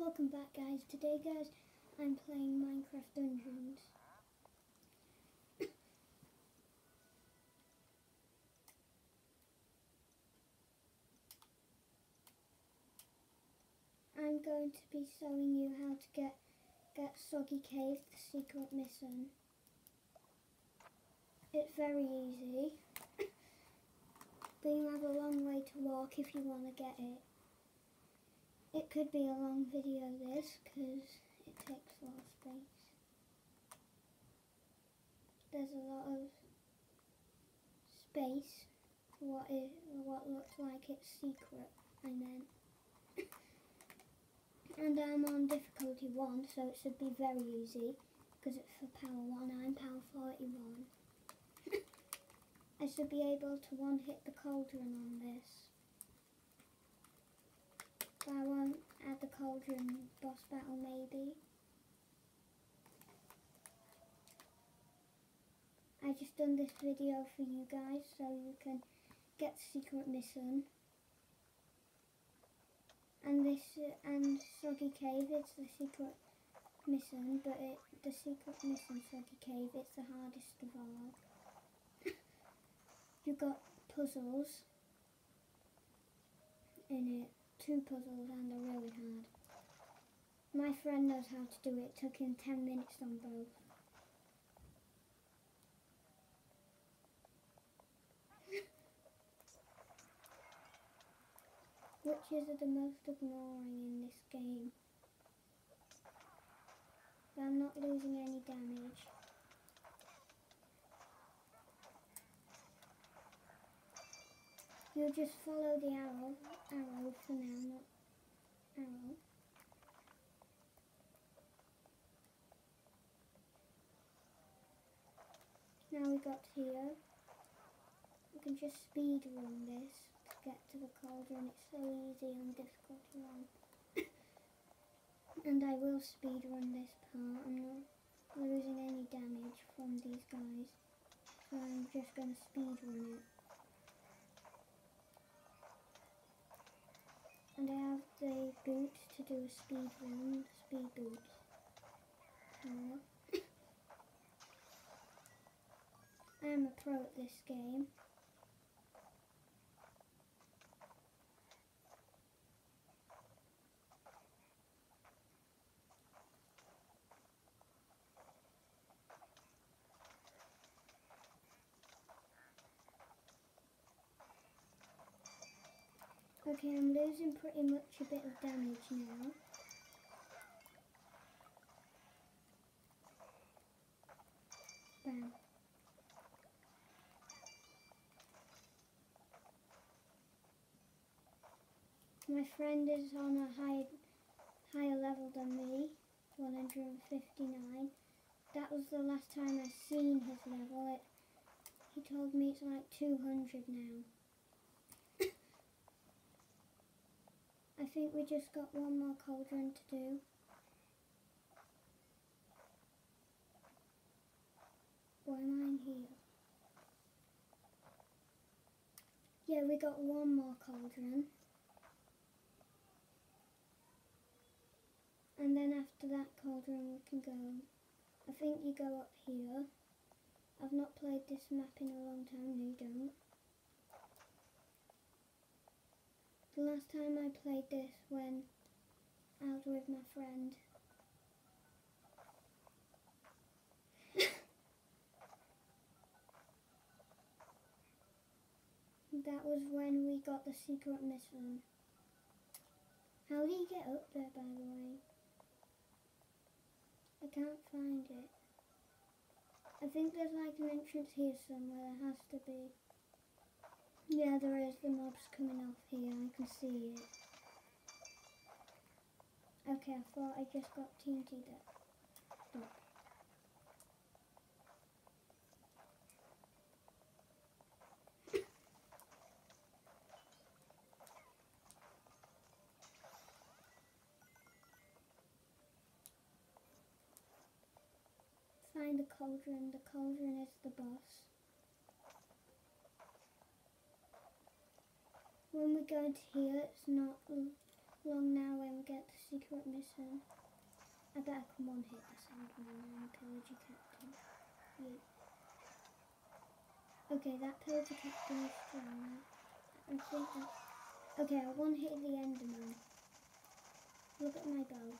Welcome back guys. Today guys I'm playing Minecraft Dungeons. I'm going to be showing you how to get get Soggy Cave, the secret mission. It's very easy. but you have a long way to walk if you want to get it. It could be a long video this because it takes a lot of space. There's a lot of space for what, looks like it's secret, I meant. and I'm on difficulty 1 so it should be very easy because it's for power 1, I'm power 41. I should be able to one hit the cauldron on this. I won't add the cauldron boss battle maybe. I just done this video for you guys so you can get secret mission. And this and Soggy Cave it's the secret mission, but it the secret mission Soggy Cave it's the hardest of all. you got puzzles in it two puzzles and they're really hard. My friend knows how to do it. took him 10 minutes on both. Witches are the most ignoring in this game. I'm not losing any damage. You just follow the arrow, arrow for now, not arrow. Now we got here. We can just speed run this to get to the cauldron. It's so easy on difficulty one. and I will speed run this part. I'm not losing any damage from these guys. So I'm just going to speed run it. And I have the boots to do a speed run, speed boots. I am a pro at this game. Okay, I'm losing pretty much a bit of damage now. Bam. My friend is on a high, higher level than me, 159. That was the last time I seen his level. It, he told me it's like 200 now. I think we just got one more cauldron to do. Why am I in here? Yeah, we got one more cauldron. And then after that cauldron we can go, I think you go up here. I've not played this map in a long time, no you don't. The last time I played this when I was with my friend. that was when we got the secret mission. How do you get up there by the way? I can't find it. I think there's like an entrance here somewhere, there has to be. Yeah, there is. The mob's coming off here. I can see it. Okay, I thought I just got TNT there. Find the cauldron. The cauldron is the boss. When we go into here, it's not long now when we get the secret mission. I bet I can one hit the Sandman and Pillager Captain. Yeah. Okay, that Pillager Captain is strong. I think that. Okay, I one hit the Enderman. Look at my bow.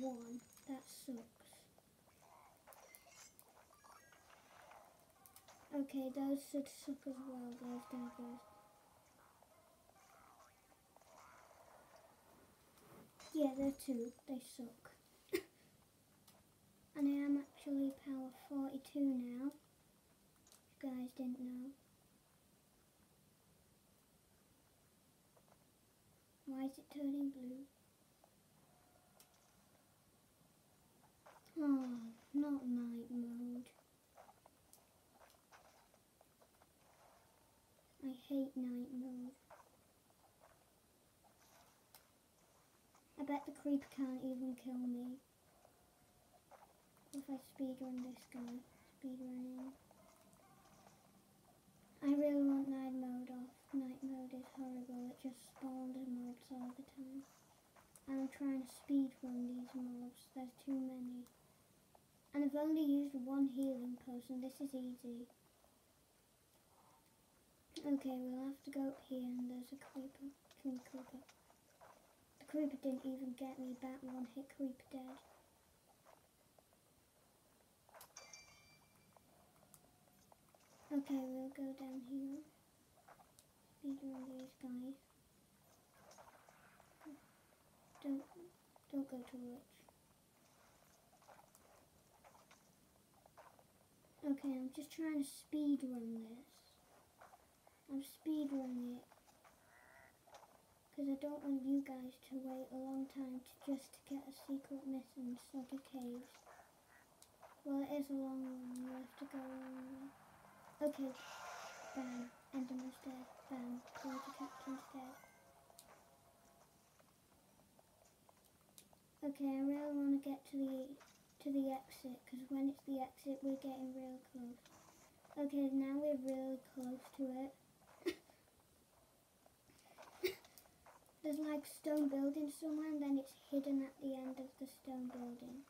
One. That sucks. Okay, those should suck as well, those daggers. Yeah, they're two. They suck. and I am actually power 42 now. If you guys didn't know. Why is it turning blue? Oh, not night mode. I hate night mode. I bet the creeper can't even kill me. If I speedrun this guy. Speedrunning. I really want night mode off. Night mode is horrible. It just spawns mobs all the time. I'm trying to speedrun these mobs. There's too many. And I've only used one healing potion. This is easy. Okay, we'll have to go up here and there's a creeper. King creeper. Creeper didn't even get me back one hit creeper dead. Okay, we'll go down here. Speedrun these guys. Don't don't go too much. Okay, I'm just trying to speed run this. I'm speed running it because I don't want you guys to wait a long time to just to get a secret mission like a cave. Well, it is a long one. You have to go around. Okay, bam. Enderman's dead. Bam. Water captain's dead. Okay, I really want to get to the to the exit because when it's the exit we're getting real close. Okay, now we're really close to it. There's like stone building somewhere and then it's hidden at the end of the stone building.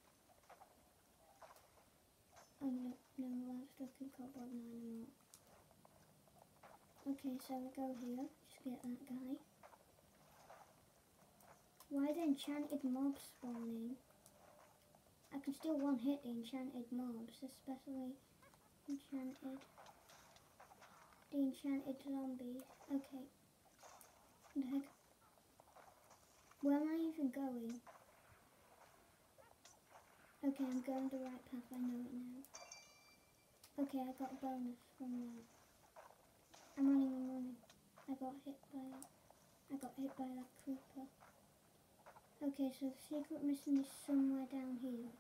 Oh no, no, that's looking cobweb anymore. Okay, so we go here, just get that guy. Why the enchanted mobs spawning? I can still one hit the enchanted mobs, especially enchanted. The enchanted zombies. Okay. The heck? Where am I even going? Okay, I'm going the right path, I know it now. Okay, I got a bonus from that. I'm running, I'm running. I got hit by I got hit by that creeper. Okay, so the secret mission is somewhere down here.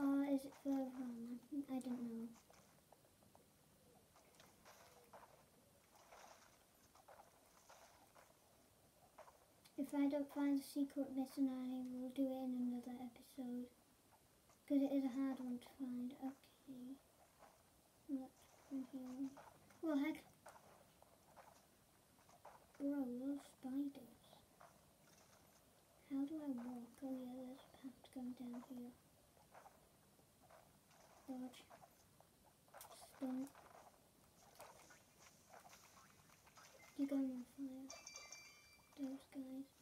Or is it further on? I don't know. If I don't find the secret mission, I will do it in another episode. Because it is a hard one to find. Okay. Let's from here. Well, heck. Bro, those spiders. How do I walk? Oh yeah, there's a path going down here. Dodge. Stun. You're going on fire. Those guys.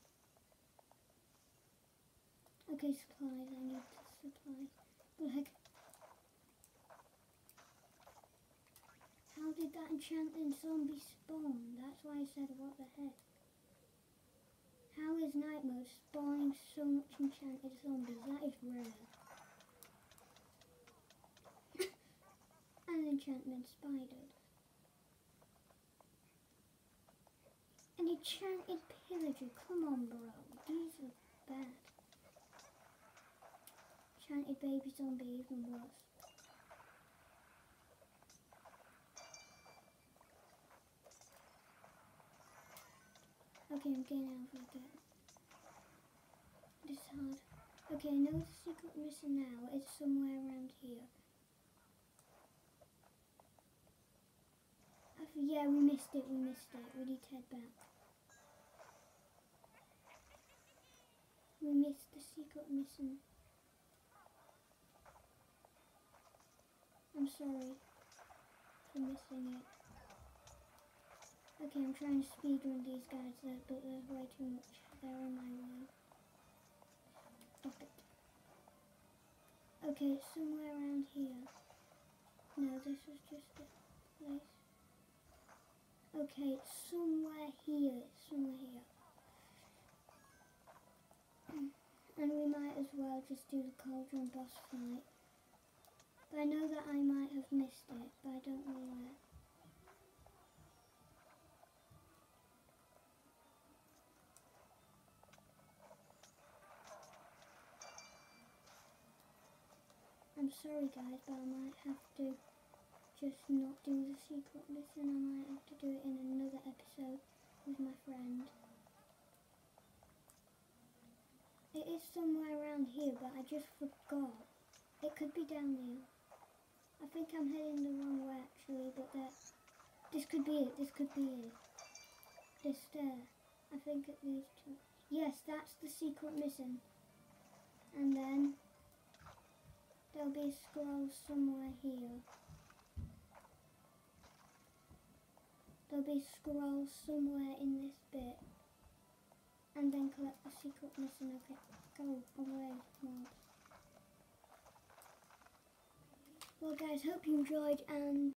Okay, supplies. I need to supply. What the heck? How did that enchanted zombie spawn? That's why I said what the heck. How is night mode spawning so much enchanted zombies? That is rare. and enchantment spiders. An enchanted pillager. Come on, bro. These are bad. Chanted baby zombie even worse. Okay, I'm getting out of that. This is hard. Okay, I know the secret mission now. It's somewhere around here. Yeah, we missed it, we missed it. We need to head back. We missed the secret mission. I'm sorry for missing it. Okay, I'm trying to speedrun these guys, there, but there's way too much. They're in my way. Stop it. Okay, it's somewhere around here. No, this was just a place. Okay, it's somewhere here. It's somewhere here. Hmm. And we might as well just do the cauldron boss fight. I know that I might have missed it, but I don't know where. I'm sorry guys, but I might have to just not do the secret mission. I might have to do it in another episode with my friend. It is somewhere around here, but I just forgot. It could be down there. I think I'm heading the wrong way actually, but that this could be it. This could be it. This stair. I think it leads to. Yes, that's the secret mission. And then there'll be a scroll somewhere here. There'll be a scroll somewhere in this bit. And then collect the secret mission. Okay, go away. Well guys, hope you enjoyed and